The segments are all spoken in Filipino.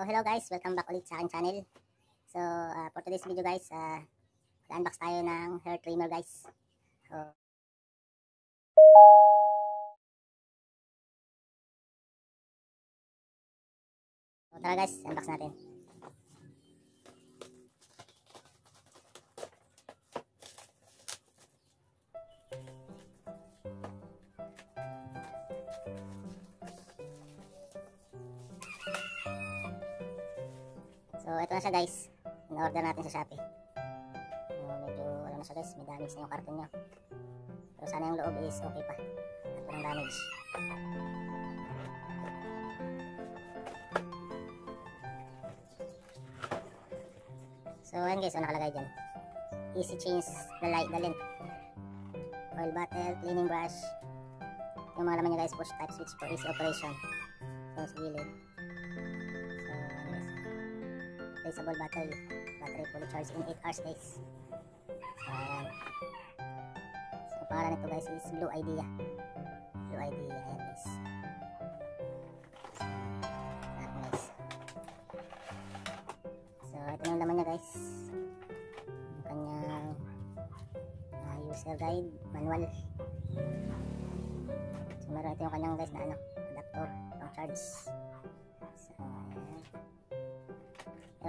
So hello guys, welcome back ulit sa aking channel. So uh, for today's video guys, uh, unbox tayo ng hair trimmer guys. So, so tara guys, unbox natin. Na siya guys. In-order natin sa Shopee. So, medyo ano na siya guys, may damage na yung karton niya. Pero sana yung loob is okay pa. At walang damage. So ayan guys, ano nakalagay dyan. Easy change the light, the length. Oil bottle, cleaning brush. Yung mga laman niya guys, push type switch for easy operation. So sa gilid. Replaceable battery. Battery fully charged in 8 hours guys. So ayan. So pangalan nito guys is Blue Idea. Blue Idea. Ayan guys. So, ito na yung laman niya guys. Yung kanyang ah, user guide, manual. So meron ito yung kanyang guys na ano, adapter, pang charge. So ayan.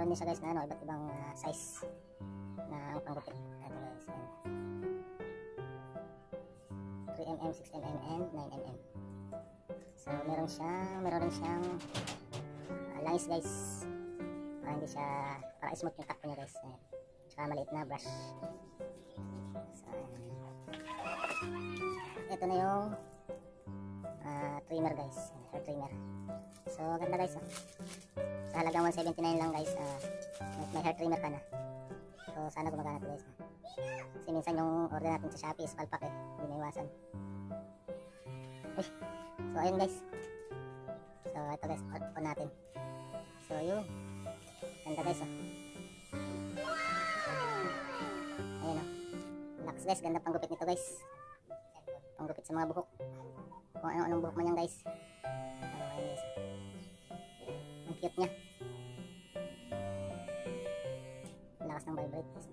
Din siya guys na ano, iba't ibang ah, size na panggupit. Ito guys, yan. 3mm, 6mm, and 9mm. So meron siyang, meron rin siyang ah, langis guys. Para hindi siya, para smooth yung takbo niya guys. Ayan. Tsaka maliit na brush. So, ayan. Ito na yung ah, trimmer guys. Hair trimmer. So ganda guys. Oh. Sa halagang 179 lang guys, ah, may, may hair trimmer ka na. So sana gumagana to guys. ah. Kasi minsan yung order natin sa Shopee is palpak eh. Hindi may iwasan. So ayun guys. So ito guys, on, natin. So yun. Ganda guys oh. Ayun oh. Relax guys, ganda panggupit nito guys. Panggupit sa mga buhok. Kung ano-anong buhok man yan guys. So ayun guys. Ang cute niya. Ang Lakas ng vibrate guys.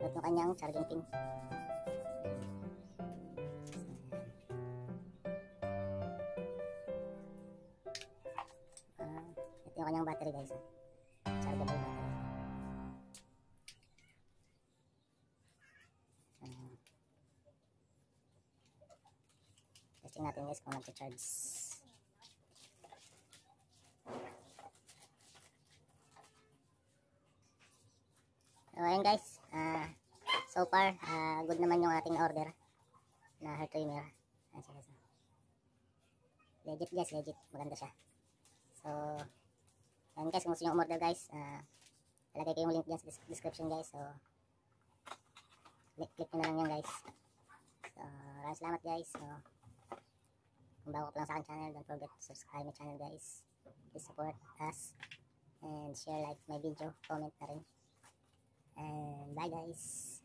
Ito yung kanyang charging pin. Ah, ito yung kanyang battery guys. Testing natin guys kung nag-charge. So ayun guys, ah so far ah, good naman yung ating order na hair trimmer. Legit guys, legit. Maganda siya. So, ayun guys, kung gusto nyo umorder guys, ah lalagay ko yung link dyan sa des- description guys. So, click, click nyo na lang yan guys. So, maraming salamat guys. So, kung bago ka lang sa akin channel, don't forget to subscribe my channel guys. Please support us and share like my video, comment na rin. And bye guys!